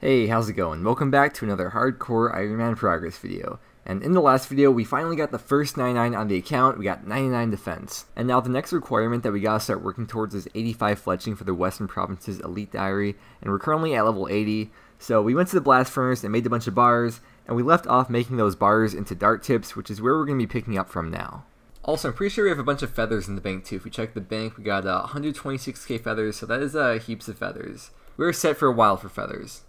Hey, how's it going? Welcome back to another Hardcore Iron Man Progress video. And in the last video, we finally got the first 99 on the account, we got 99 defense. And now the next requirement that we gotta start working towards is 85 fletching for the Western Provinces Elite Diary, and we're currently at level 80. So we went to the blast furnace and made a bunch of bars, and we left off making those bars into dart tips, which is where we're gonna be picking up from now. Also, I'm pretty sure we have a bunch of feathers in the bank too. If we check the bank, we got uh, 126k feathers, so that is uh, heaps of feathers. We're set for a while for feathers.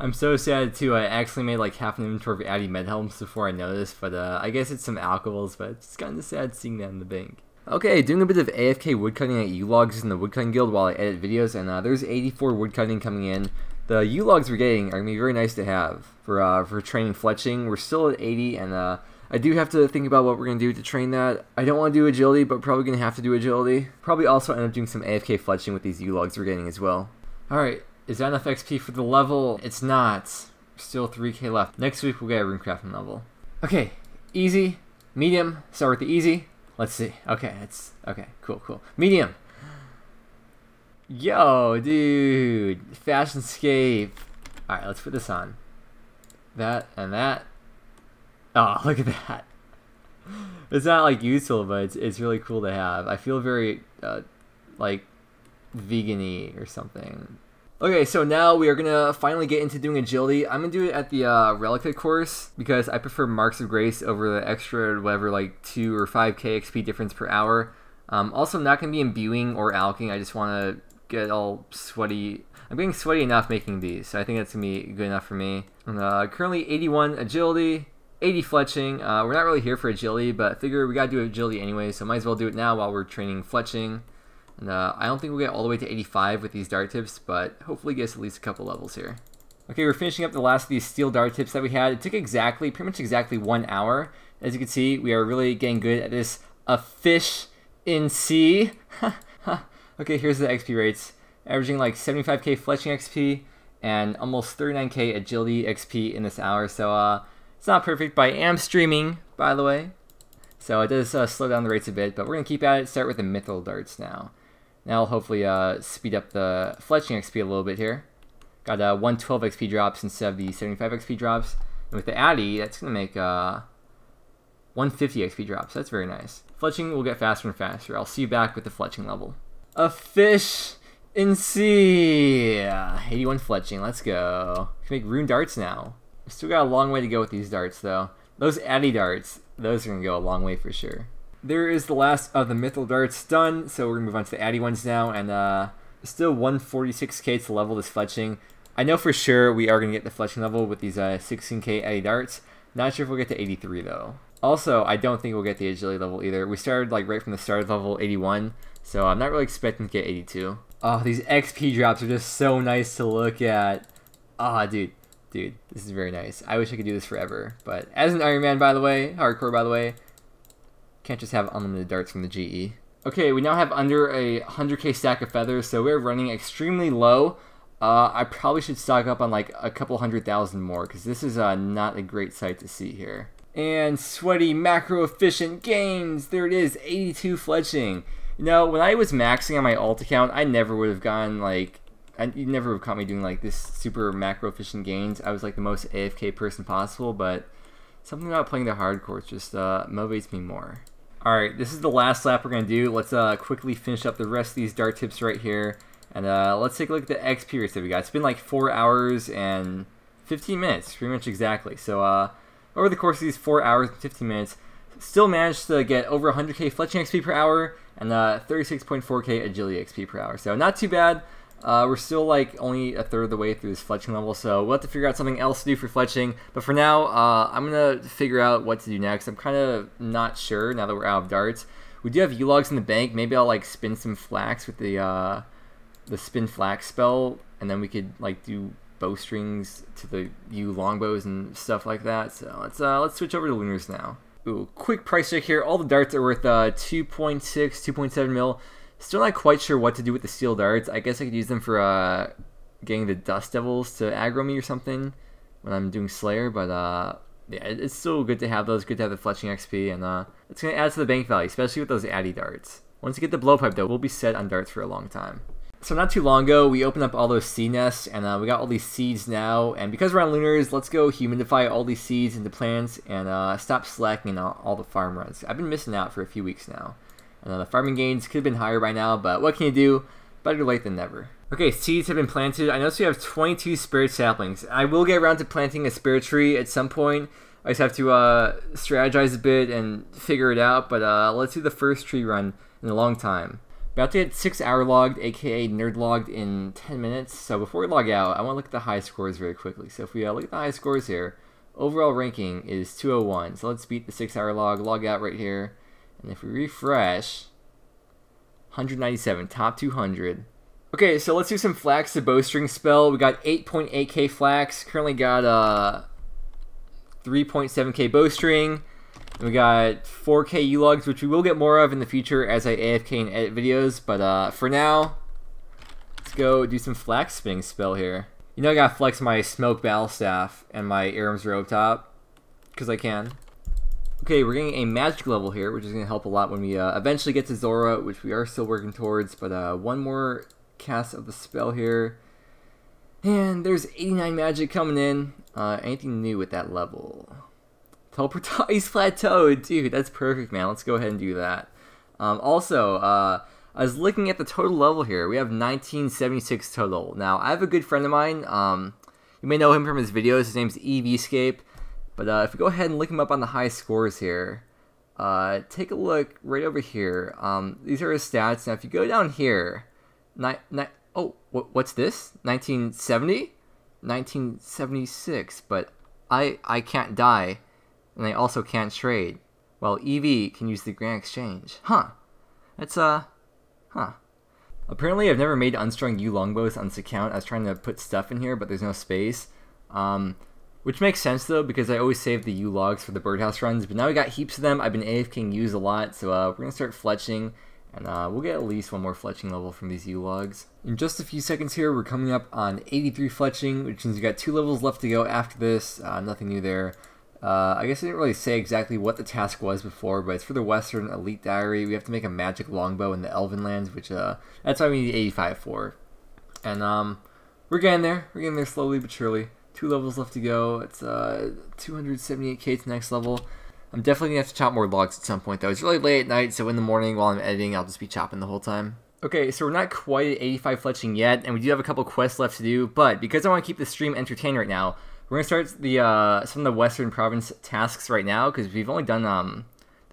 I'm so sad too. I actually made like half an inventory of Addy med helms before I noticed, but uh, I guess it's some alcohols, but it's kind of sad seeing that in the bank. Okay, doing a bit of AFK woodcutting at Yew Logs in the Woodcutting Guild while I edit videos, and uh, there's 84 woodcutting coming in. The Yew Logs we're getting are going to be very nice to have for uh, for training fletching. We're still at 80, and uh, I do have to think about what we're going to do to train that. I don't want to do agility, but probably going to have to do agility. Probably also end up doing some AFK fletching with these Yew Logs we're getting as well. Alright, is that enough XP for the level? It's not. Still 3k left. Next week we'll get a runecrafting level. Okay, easy, medium, start with the easy. Let's see. Okay, it's okay, cool, cool. Medium. Yo, dude. fashion scape. Alright, let's put this on. That and that. Oh, look at that. It's not like useful, but it's, it's really cool to have. I feel very uh, like vegan or something. Okay, so now we are gonna finally get into doing agility. I'm gonna do it at the uh, Rellekka course because I prefer Marks of Grace over the extra whatever like two or five k XP difference per hour. Um, also, I'm not gonna be imbuing or alking. I just want to get all sweaty. I'm getting sweaty enough making these, so I think that's gonna be good enough for me. Uh, currently 81 agility, 80 fletching. Uh, we're not really here for agility, but I figure we gotta do agility anyway, so might as well do it now while we're training fletching. And uh, I don't think we'll get all the way to 85 with these dart tips, but hopefully get us at least a couple levels here. Okay, we're finishing up the last of these steel dart tips that we had. It took exactly, pretty much exactly one hour. As you can see, we are really getting good at this. A fish in sea. okay, here's the XP rates. Averaging like 75k fletching XP and almost 39k agility XP in this hour. So uh, it's not perfect, but I am streaming, by the way. So it does uh, slow down the rates a bit, but we're going to keep at it. Start with the mithril darts now. Now hopefully uh, speed up the fletching XP a little bit here. Got uh, 112 XP drops instead of the 75 XP drops. And with the Addy, that's going to make uh, 150 XP drops. That's very nice. Fletching will get faster and faster. I'll see you back with the fletching level. A fish in sea. 81 fletching. Let's go. Can make rune darts now. Still got a long way to go with these darts though. Those Addy darts, those are going to go a long way for sure there is the last of the mithril darts done, so we're gonna move on to the Addy ones now, and uh, still 146k to level this fletching. I know for sure we are gonna get the fletching level with these uh, 16k Addy darts. Not sure if we'll get to 83 though. Also, I don't think we'll get the agility level either. We started like right from the start of level 81, so I'm not really expecting to get 82. Oh, these XP drops are just so nice to look at. Ah, oh, dude, dude, this is very nice. I wish I could do this forever, but as an Iron Man, by the way, hardcore, by the way, can't just have unlimited darts from the GE. Okay, we now have under a 100k stack of feathers, so we're running extremely low. Uh, I probably should stock up on like a couple hundred thousand more, because this is uh, not a great sight to see here. And sweaty macro efficient gains, there it is, 82 fletching. You know, when I was maxing on my alt account, I never would have gone like, I, you never would have caught me doing like this super macro efficient gains. I was like the most AFK person possible, but something about playing the hardcore just uh, motivates me more. Alright, this is the last lap we're to do. Let's uh, quickly finish up the rest of these dart tips right here. And uh, let's take a look at the XP rates that we got. It's been like 4 hours and 15 minutes, pretty much exactly. So uh, over the course of these 4 hours and 15 minutes, still managed to get over 100k fletching XP per hour and 36.4k uh, agility XP per hour. So not too bad. Uh, we're still like only a third of the way through this fletching level, so we'll have to figure out something else to do for fletching. But for now, uh, I'm gonna figure out what to do next. I'm kind of not sure now that we're out of darts. We do have yew logs in the bank. Maybe I'll like spin some flax with the uh, the spin flax spell, and then we could like do bowstrings to the yew longbows and stuff like that. So let's uh, let's switch over to lunars now. Ooh, quick price check here. All the darts are worth uh, 2.6, 2.7 mil. Still not quite sure what to do with the steel darts. I guess I could use them for uh, getting the dust devils to aggro me or something when I'm doing Slayer, but uh, yeah, it's still good to have those. Good to have the fletching XP, and uh, it's gonna add to the bank value, especially with those Addy darts. Once you get the blowpipe though, we'll be set on darts for a long time. So not too long ago, we opened up all those seed nests, and uh, we got all these seeds now. And because we're on Lunars, let's go humidify all these seeds into plants and uh, stop slacking on all the farm runs. I've been missing out for a few weeks now. And the farming gains could have been higher by now, but what can you do? Better late than never. Okay, seeds have been planted. I notice we have 22 spirit saplings. I will get around to planting a spirit tree at some point. I just have to uh, strategize a bit and figure it out, but uh, let's do the first tree run in a long time. About to get 6 hour logged, aka nerd logged, in 10 minutes. So before we log out, I want to look at the high scores very quickly. So if we uh, look at the high scores here, overall ranking is 201. So let's beat the 6 hour log, log out right here. And if we refresh, 197, top 200. Okay, so let's do some flax to bowstring spell. We got 8.8k flax, currently got uh, 3.7k bowstring. We got 4K yew logs, which we will get more of in the future as I AFK and edit videos. But uh, for now, let's go do some flax spinning spell here. You know I gotta flex my smoke battle staff and my Ahrim's robe top, because I can. Okay, we're getting a magic level here, which is going to help a lot when we uh, eventually get to Zulrah, which we are still working towards. But uh, one more cast of the spell here. And there's 89 magic coming in. Uh, anything new with that level? Teleport Ice Plateau, dude, that's perfect, man. Let's go ahead and do that. Um, also, uh, I was looking at the total level here. We have 1976 total. Now, I have a good friend of mine. Um, you may know him from his videos. His name's EVscape. But uh, if we go ahead and look him up on the high scores here, uh, take a look right over here. Um, these are his stats. Now, if you go down here, ni- ni- oh, wh- what's this? 1970? 1976. But I I can't die and they also can't trade, while EV can use the Grand Exchange. Huh. That's, uh, huh. Apparently, I've never made unstrung yew longbows on this account. I was trying to put stuff in here, but there's no space. Um, which makes sense though, because I always save the yew logs for the birdhouse runs. But now we got heaps of them. I've been AFKing yews a lot, so uh, we're gonna start fletching, and uh, we'll get at least one more fletching level from these yew logs. In just a few seconds here, we're coming up on 83 fletching, which means we got two levels left to go after this. Uh, nothing new there. Uh, I guess I didn't really say exactly what the task was before, but it's for the Western Elite Diary. We have to make a magic longbow in the Elven Lands, which uh, that's why we need 85 for. And um, we're getting there. We're getting there slowly but surely. Two levels left to go. It's uh, 278k to next level. I'm definitely gonna have to chop more logs at some point though. It's really late at night, so in the morning while I'm editing, I'll just be chopping the whole time. Okay, so we're not quite at 85 fletching yet, and we do have a couple quests left to do, but because I want to keep the stream entertained right now, we're gonna start the uh, some of the Western Province tasks right now because we've only done um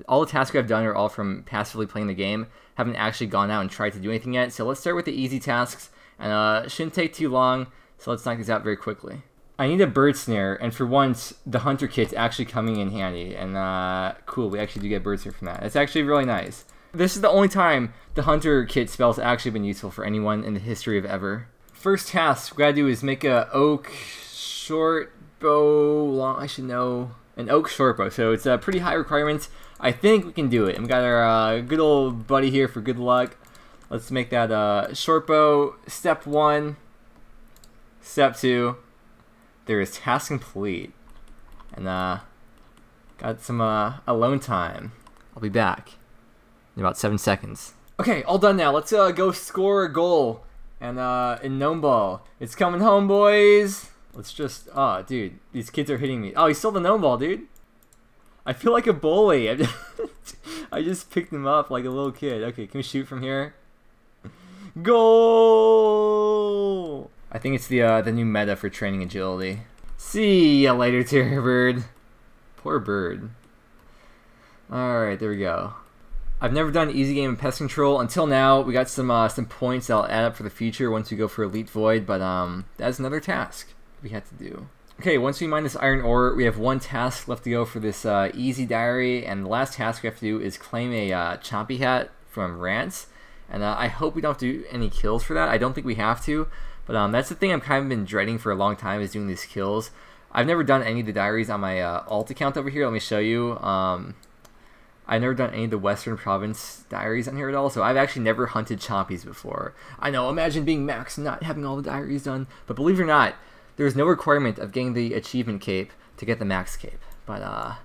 all the tasks I've done are all from passively playing the game. Haven't actually gone out and tried to do anything yet. So let's start with the easy tasks, and uh, shouldn't take too long. So let's knock these out very quickly. I need a bird snare, and for once, the hunter kit's actually coming in handy. And uh, cool, we actually do get bird snare from that. It's actually really nice. This is the only time the hunter kit spell's actually been useful for anyone in the history of ever. First task we gotta do is make a oak short bow, long, I should know, an oak short bow. So it's a pretty high requirement. I think we can do it. And we got our uh, good old buddy here for good luck. Let's make that uh, short bow. Step one. Step two. There is task complete. And uh, got some uh, alone time. I'll be back in about seven seconds. Okay, all done now. Let's uh, go score a goal. And uh, in Gnome Ball. It's coming home, boys. Let's just... Oh, dude. These kids are hitting me. Oh, he stole the gnome ball, dude. I feel like a bully. I just, I just picked him up like a little kid. Okay, can we shoot from here? Goal! I think it's the uh, the new meta for training agility. See ya later, Terror Bird. Poor bird. Alright, there we go. I've never done easy game in pest control until now. We got some uh, some points that'll add up for the future once we go for Elite Void, but um, that's another task we had to do. Okay, once we mine this iron ore, we have one task left to go for this uh, easy diary, and the last task we have to do is claim a uh, Chompy hat from Rantz, and uh, I hope we don't have to do any kills for that. I don't think we have to, but um, that's the thing I've kind of been dreading for a long time is doing these kills. I've never done any of the diaries on my uh, alt account over here. Let me show you. Um, I've never done any of the Western Province diaries on here at all, so I've actually never hunted Chompies before. I know, imagine being Max and not having all the diaries done, but believe it or not, there is no requirement of getting the achievement cape to get the max cape. But uh,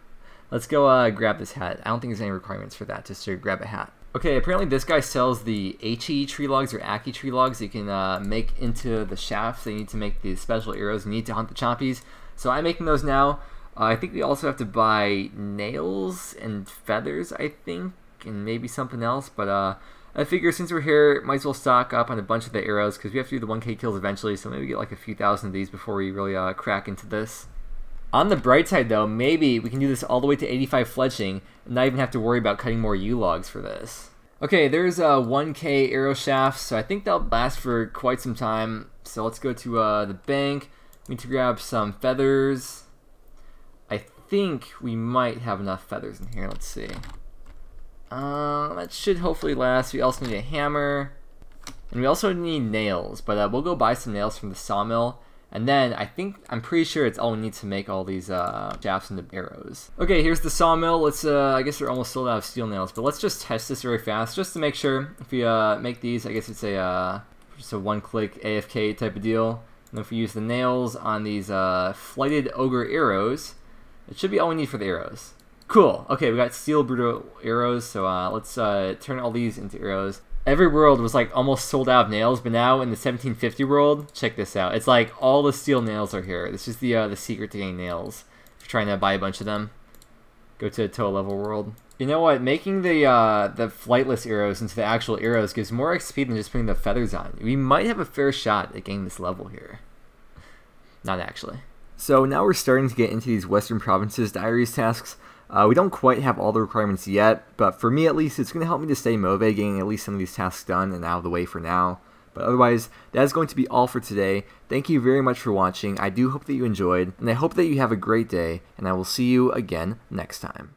let's go uh, grab this hat. I don't think there's any requirements for that, just to grab a hat. Okay, apparently this guy sells the achey tree logs or achey tree logs you can uh, make into the shafts that you need to make the special arrows you need to hunt the chompies. So I'm making those now. Uh, I think we also have to buy nails and feathers, I think, and maybe something else. But uh, I figure since we're here, might as well stock up on a bunch of the arrows because we have to do the 1k kills eventually. So maybe get like a few thousand of these before we really uh, crack into this. On the bright side, though, maybe we can do this all the way to 85 fletching and not even have to worry about cutting more yew logs for this. Okay, there's a uh, 1k arrow shaft, so I think that'll last for quite some time. So let's go to uh, the bank. We need to grab some feathers. I think we might have enough feathers in here. Let's see. Uh, that should hopefully last. We also need a hammer. And we also need nails, but uh, we'll go buy some nails from the sawmill. And then I think, I'm pretty sure it's all we need to make all these uh, shafts into arrows. Okay, here's the sawmill. Let's, uh, I guess we're almost sold out of steel nails, but let's just test this very fast just to make sure. If we uh, make these, I guess it's a, uh, just a one-click AFK type of deal. And if we use the nails on these uh, flighted ogre arrows, it should be all we need for the arrows. Cool. Okay, we got steel brutal arrows, so uh, let's uh, turn all these into arrows every world was like almost sold out of nails, but now in the 1750 world, check this out. It's like all the steel nails are here. This is the uh, the secret to getting nails. If you're trying to buy a bunch of them, go to a total level world. You know what? Making the uh, the flightless arrows into the actual arrows gives more XP than just putting the feathers on. We might have a fair shot at getting this level here. Not actually. So now we're starting to get into these Western Provinces diaries tasks. Uh, we don't quite have all the requirements yet, but for me at least, it's going to help me to stay motivated getting at least some of these tasks done and out of the way for now. But otherwise, that is going to be all for today. Thank you very much for watching. I do hope that you enjoyed, and I hope that you have a great day, and I will see you again next time.